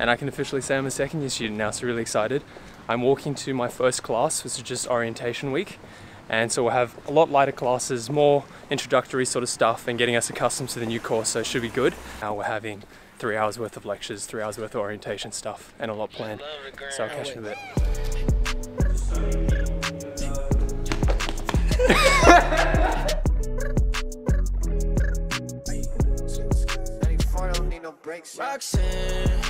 And I can officially say I'm a second year student now, so really excited. I'm walking to my first class, which is just orientation week. And so we'll have a lot lighter classes, more introductory sort of stuff and getting us accustomed to the new course, so it should be good. Now we're having three hours worth of lectures, three hours worth of orientation stuff, and a lot planned. So I'll catch you in a bit. Roxanne,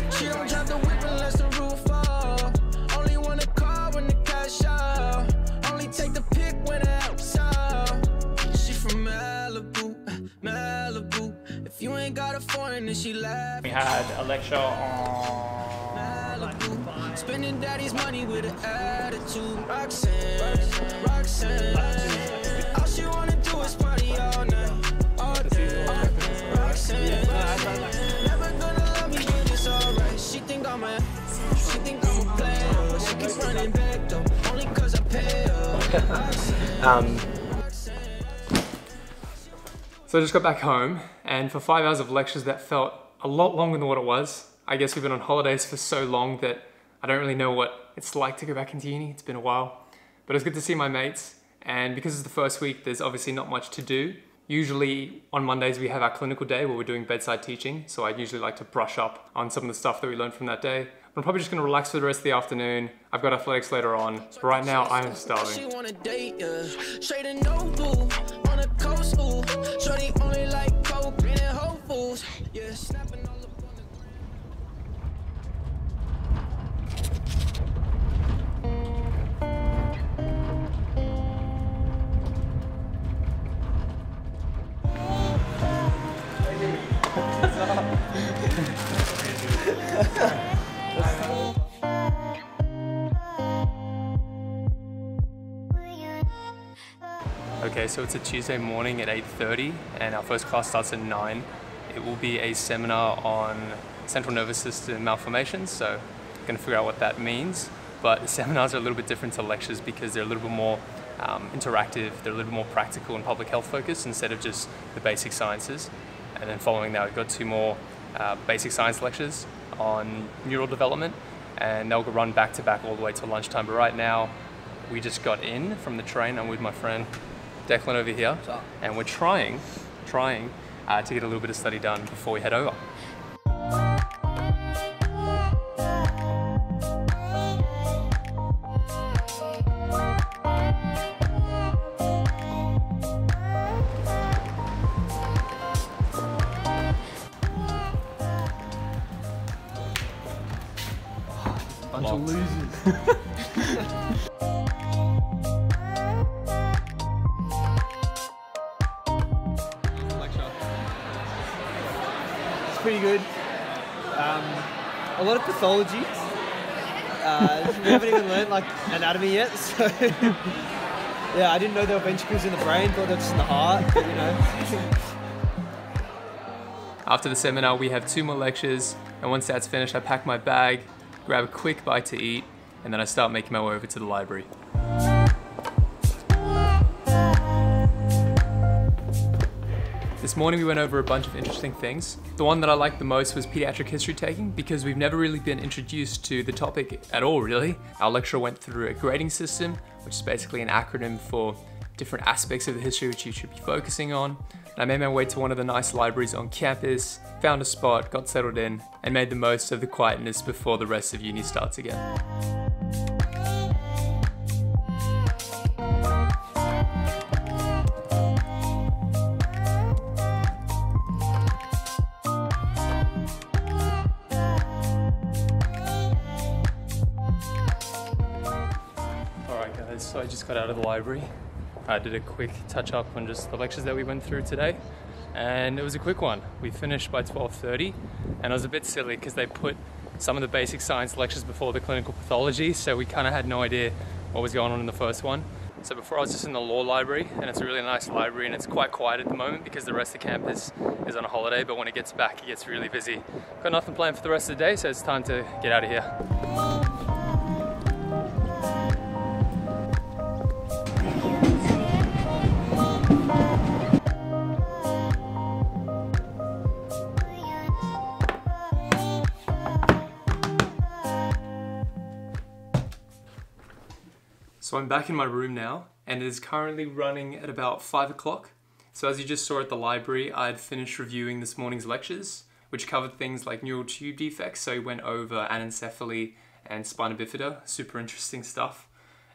Malibu, Malibu. If you ain't got a foreign, then she laugh. We had a lecture on Malibu. Spending daddy's money with an attitude. Roxanne, Roxanne. All she wanna do is party all night. All day. Roxanne. Never gonna love me, but it's alright. She think I'm a, she think I'm a player. She keep running back though, only cause I pay her. um, So I just got back home, and for five hours of lectures that felt a lot longer than what it was. I guess we've been on holidays for so long that I don't really know what it's like to go back into uni. It's been a while. But it was good to see my mates, and because it's the first week, there's obviously not much to do. Usually on Mondays we have our clinical day where we're doing bedside teaching, so I'd usually like to brush up on some of the stuff that we learned from that day. But I'm probably just gonna relax for the rest of the afternoon. I've got athletics later on, but right now I am starving. So it's a Tuesday morning at 8.30 and our first class starts at 9. It will be a seminar on central nervous system malformations, so I'm going to figure out what that means. But seminars are a little bit different to lectures because they're a little bit more um, interactive, they're a little bit more practical and public health focused instead of just the basic sciences. And then following that, we've got two more uh, basic science lectures on neural development and they'll run back to back all the way till lunchtime. But right now, we just got in from the train. I'm with my friend Declan over here, and we're trying, trying uh, to get a little bit of study done before we head over. bunch of losers. pretty good. Um, a lot of pathology. Uh, we haven't even learned like anatomy yet, so yeah, I didn't know there were ventricles in the brain. Thought they were just in the heart, you know. After the seminar, we have two more lectures, and once that's finished, I pack my bag, grab a quick bite to eat, and then I start making my way over to the library. This morning we went over a bunch of interesting things. The one that I liked the most was pediatric history taking because we've never really been introduced to the topic at all really. Our lecturer went through a grading system, which is basically an acronym for different aspects of the history which you should be focusing on. And I made my way to one of the nice libraries on campus, found a spot, got settled in, and made the most of the quietness before the rest of uni starts again. So I just got out of the library. I did a quick touch up on just the lectures that we went through today and it was a quick one. We finished by 12.30 and it was a bit silly because they put some of the basic science lectures before the clinical pathology so we kind of had no idea what was going on in the first one. So before I was just in the law library and it's a really nice library and it's quite quiet at the moment because the rest of campus is on a holiday but when it gets back it gets really busy. Got nothing planned for the rest of the day so it's time to get out of here. I'm back in my room now, and it is currently running at about 5 o'clock. So as you just saw at the library, I'd finished reviewing this morning's lectures, which covered things like neural tube defects, so we went over anencephaly and spina bifida, super interesting stuff.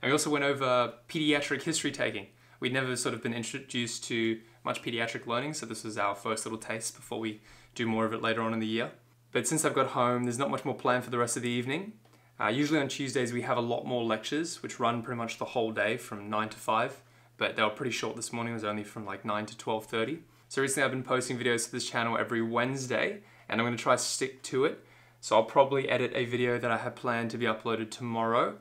And we also went over pediatric history taking. We'd never sort of been introduced to much pediatric learning, so this was our first little taste before we do more of it later on in the year. But since I've got home, there's not much more planned for the rest of the evening. Uh, usually on Tuesdays we have a lot more lectures, which run pretty much the whole day from 9 to 5, but they were pretty short this morning, it was only from like 9 to 12.30. So recently I've been posting videos to this channel every Wednesday, and I'm going to try to stick to it. So I'll probably edit a video that I have planned to be uploaded tomorrow.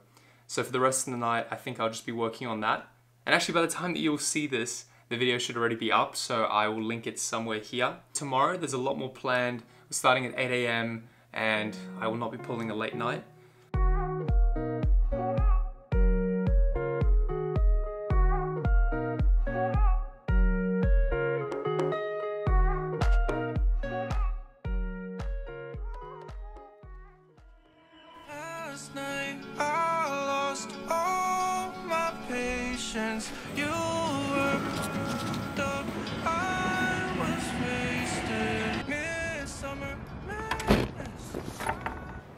So for the rest of the night, I think I'll just be working on that. And actually by the time that you'll see this, the video should already be up, so I will link it somewhere here. Tomorrow, there's a lot more planned. We're starting at 8 a.m. and I will not be pulling a late night.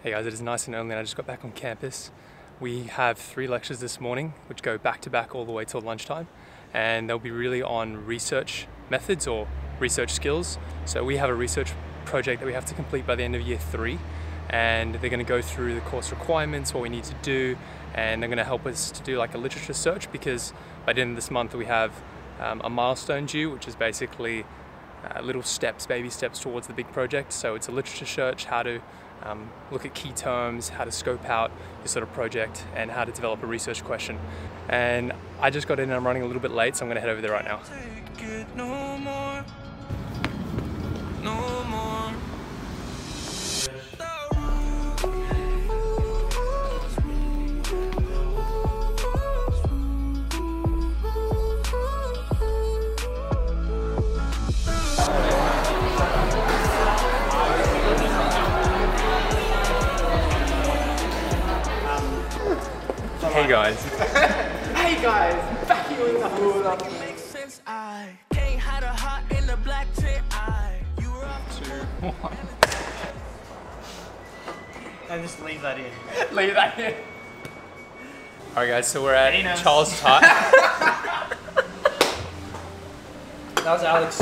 Hey guys, it is nice and early and I just got back on campus. We have three lectures this morning which go back to back all the way till lunchtime and they'll be really on research methods or research skills. So we have a research project that we have to complete by the end of year three and they're going to go through the course requirements, what we need to do and they're going to help us to do like a literature search because by the end of this month we have um, a milestone due which is basically uh, little steps, baby steps towards the big project. So it's a literature search, how to um, look at key terms, how to scope out your sort of project, and how to develop a research question. And I just got in and I'm running a little bit late, so I'm gonna head over there right now. Hey guys, Hey guys, back here in the hood. Makes sense. I can't hide a heart in the black tent. I you were up And just leave that in. Leave that in. Alright guys, so we're at Penis. Charles Tart. That was Alex.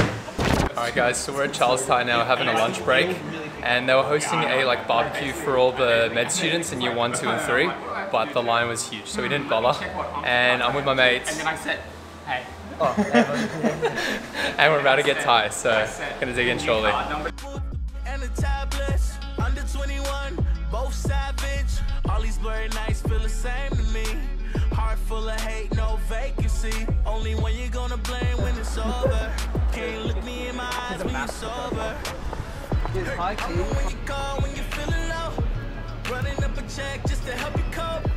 Alright guys, so we're at Charles Tart now having a lunch break. And they were hosting a like barbecue for all the med students in year one, two, and three. But the line was huge, so we didn't bother. And I'm with my mates, And then I said, hey, and we're about to get Thai, so gonna dig in shortly. card number and the tablets. Under 21, both savage. All these blurry nights feel the same to me. Heart full of hate, no vacancy. Only when you're gonna blame when it's over. Can't look me in my eyes when you're sober. Dude, high I Running up a check just to help you cope.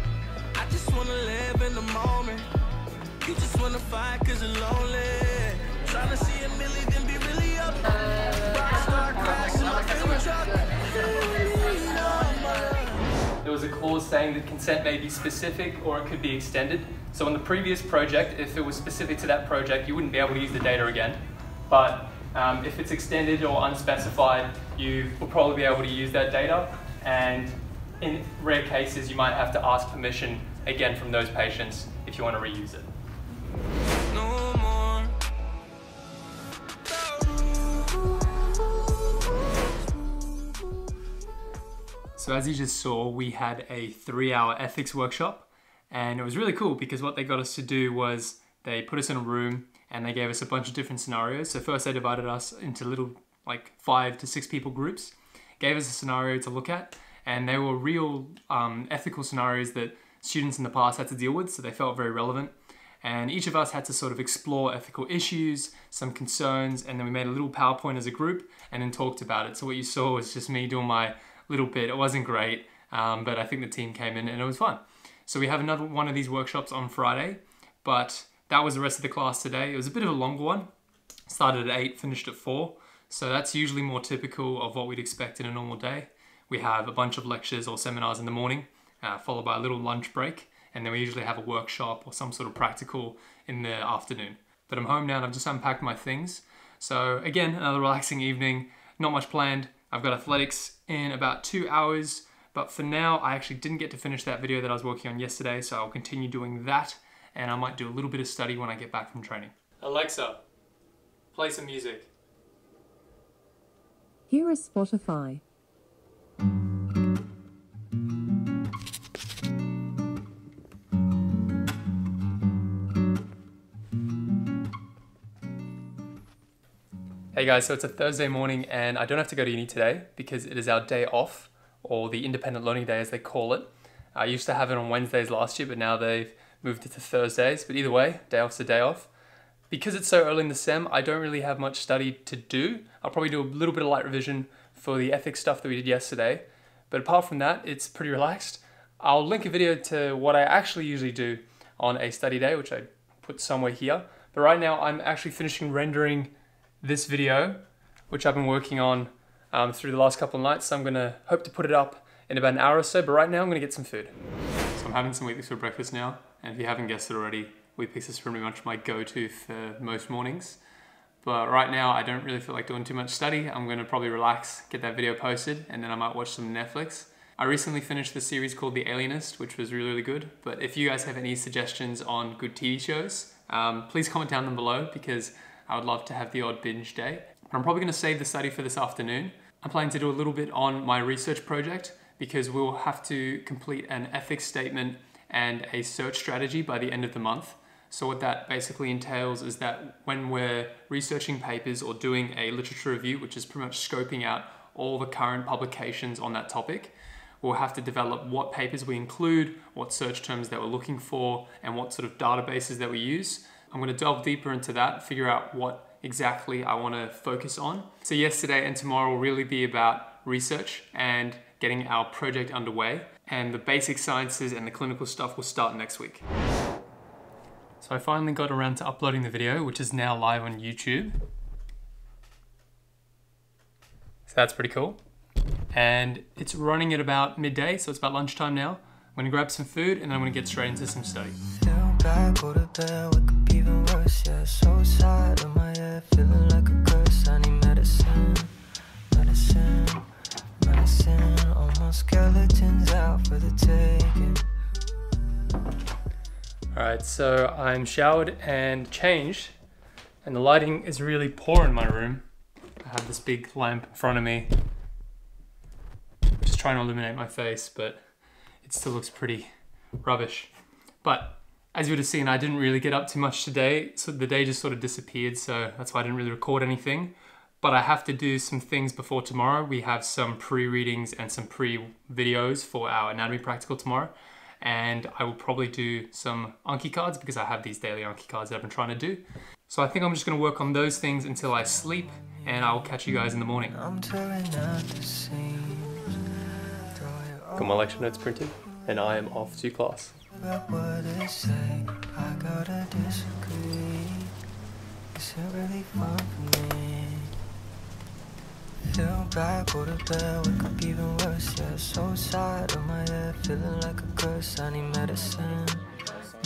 I just wanna live in the moment. You just wanna fight cause you're lonely. Trying to see a million, then be really up. Rockstar crash in my favorite truck. There was a clause saying that consent may be specific or it could be extended. So on the previous project, if it was specific to that project, you wouldn't be able to use the data again. but um, if it's extended or unspecified, you will probably be able to use that data. And in rare cases, you might have to ask permission again from those patients if you want to reuse it. So as you just saw, we had a three hour ethics workshop and it was really cool because what they got us to do was they put us in a room and they gave us a bunch of different scenarios. So first they divided us into little like five to six people groups, gave us a scenario to look at and they were real um, ethical scenarios that students in the past had to deal with, so they felt very relevant. And each of us had to sort of explore ethical issues, some concerns, and then we made a little PowerPoint as a group and then talked about it. So what you saw was just me doing my little bit. It wasn't great, um, but I think the team came in and it was fun. So we have another one of these workshops on Friday, but that was the rest of the class today. It was a bit of a longer one. Started at 8, finished at 4. So that's usually more typical of what we'd expect in a normal day. We have a bunch of lectures or seminars in the morning, uh, followed by a little lunch break, and then we usually have a workshop or some sort of practical in the afternoon. But I'm home now and I've just unpacked my things. So again, another relaxing evening, not much planned. I've got athletics in about two hours, but for now, I actually didn't get to finish that video that I was working on yesterday, so I'll continue doing that, and I might do a little bit of study when I get back from training. Alexa, play some music. Here is Spotify. Hey guys, so it's a Thursday morning and I don't have to go to uni today because it is our day off, or the independent learning day as they call it. I used to have it on Wednesdays last year, but now they've moved it to Thursdays. But either way, day off's a day off. Because it's so early in the SEM, I don't really have much study to do. I'll probably do a little bit of light revision for the ethics stuff that we did yesterday. But apart from that, it's pretty relaxed. I'll link a video to what I actually usually do on a study day, which I put somewhere here. But right now, I'm actually finishing rendering this video, which I've been working on um, through the last couple of nights. So I'm gonna hope to put it up in about an hour or so, but right now I'm gonna get some food. So I'm having some Weet-Bix for breakfast now, and if you haven't guessed it already, Weet-Bix is pretty much my go-to for most mornings. But right now I don't really feel like doing too much study. I'm gonna probably relax, get that video posted, and then I might watch some Netflix. I recently finished the series called The Alienist, which was really, really good. But if you guys have any suggestions on good TV shows, um, please comment down them below because I would love to have the odd binge day. I'm probably gonna save the study for this afternoon. I'm planning to do a little bit on my research project because we'll have to complete an ethics statement and a search strategy by the end of the month. So what that basically entails is that when we're researching papers or doing a literature review, which is pretty much scoping out all the current publications on that topic, we'll have to develop what papers we include, what search terms that we're looking for, and what sort of databases that we use. I'm going to delve deeper into that, figure out what exactly I want to focus on. So yesterday and tomorrow will really be about research and getting our project underway. And the basic sciences and the clinical stuff will start next week. So I finally got around to uploading the video, which is now live on YouTube. So that's pretty cool. And it's running at about midday, so it's about lunchtime now. I'm gonna grab some food and then I'm gonna get straight into some study. Skeletons out for the taking. All right, so I'm showered and changed, and the lighting is really poor in my room. I have this big lamp in front of me, just trying to illuminate my face, but it still looks pretty rubbish. But as you would have seen, I didn't really get up too much today, so the day just sort of disappeared, so that's why I didn't really record anything. But I have to do some things before tomorrow. We have some pre-readings and some pre-videos for our anatomy practical tomorrow and I will probably do some Anki cards because I have these daily Anki cards that I've been trying to do. So I think I'm just gonna work on those things until I sleep and I'll catch you guys in the morning. I'm tearing at the seams. Throw it all Got my lecture notes printed and I am off to class. about what they say. I gotta disagree. Is it really fun for me? Feel bad, go to bed, wake up even worse. Yeah, so sad in my head, feeling like a curse. I need medicine,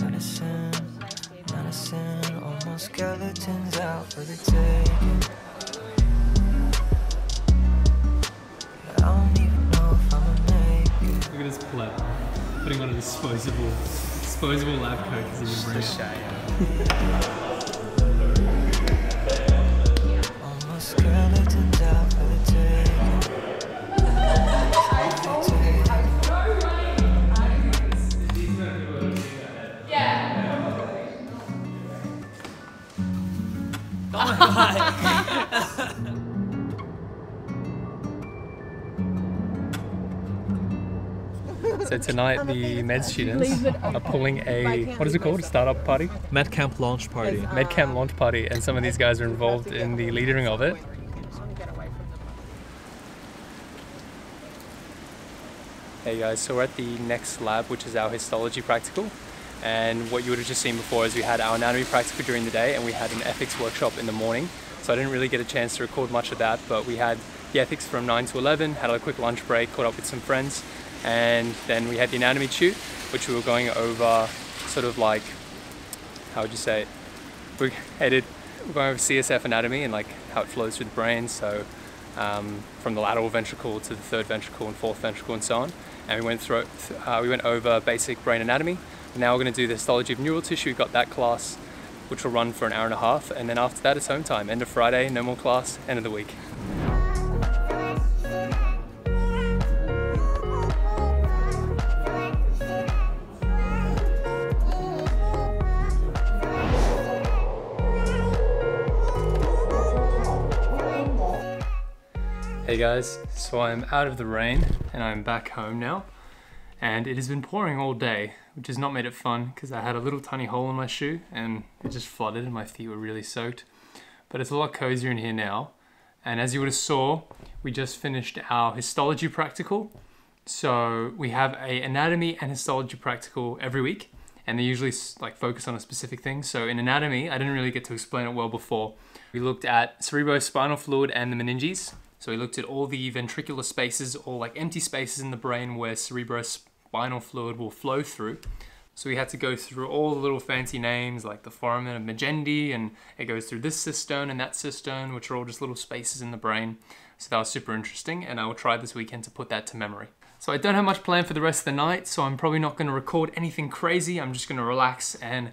medicine, Menacing, almost skeletons out for the taking. I don't even know if I'ma make it. Look at this pleb. Putting on a disposable, disposable lab coat because he's in Almost tonight the med students are pulling a, what is it called, a startup party? Camp launch party. MedCamp launch party and some of these guys are involved in the leadering of it. Hey guys, so we're at the next lab, which is our histology practical. And what you would have just seen before is we had our anatomy practical during the day and we had an ethics workshop in the morning. So I didn't really get a chance to record much of that, but we had the ethics from 9 to 11, had a quick lunch break, caught up with some friends, and then we had the anatomy tube, which we were going over sort of like, how would you say it? We headed, we're going over CSF anatomy and like how it flows through the brain. So um, from the lateral ventricle to the third ventricle and fourth ventricle and so on. And we went through, uh, we went over basic brain anatomy. Now we're going to do the histology of neural tissue. We got that class, which will run for an hour and a half. And then after that, it's home time. End of Friday, no more class. End of the week. Hey guys, so I'm out of the rain and I'm back home now. And it has been pouring all day, which has not made it fun because I had a little tiny hole in my shoe and it just flooded and my feet were really soaked. But it's a lot cozier in here now. And as you would have saw, we just finished our histology practical. So we have a anatomy and histology practical every week, and they usually like focus on a specific thing. So in anatomy, I didn't really get to explain it well before. We looked at cerebrospinal fluid and the meninges. So we looked at all the ventricular spaces, all like empty spaces in the brain where cerebrospinal fluid will flow through. So we had to go through all the little fancy names like the foramen of Magendie, and it goes through this cistern and that cistern, which are all just little spaces in the brain. So that was super interesting, and I will try this weekend to put that to memory. So I don't have much planned for the rest of the night, so I'm probably not going to record anything crazy. I'm just going to relax and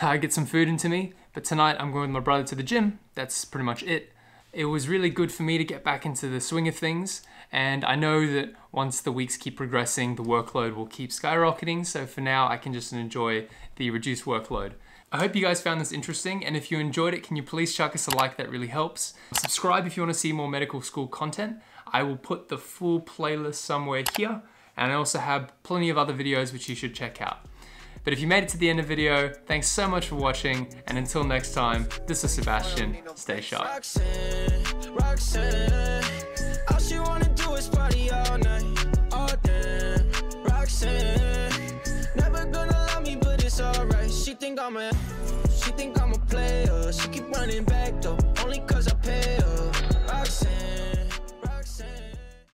uh, get some food into me. But tonight I'm going with my brother to the gym. That's pretty much it. It was really good for me to get back into the swing of things, and I know that once the weeks keep progressing, the workload will keep skyrocketing. So for now, I can just enjoy the reduced workload. I hope you guys found this interesting, and if you enjoyed it, can you please chuck us a like? That really helps. Subscribe if you want to see more medical school content. I will put the full playlist somewhere here, and I also have plenty of other videos which you should check out. But if you made it to the end of the video, thanks so much for watching, and until next time, this is Sebastian. Stay sharp. I'm a, she think I'm a player. She keep running back though, only cause I pay her.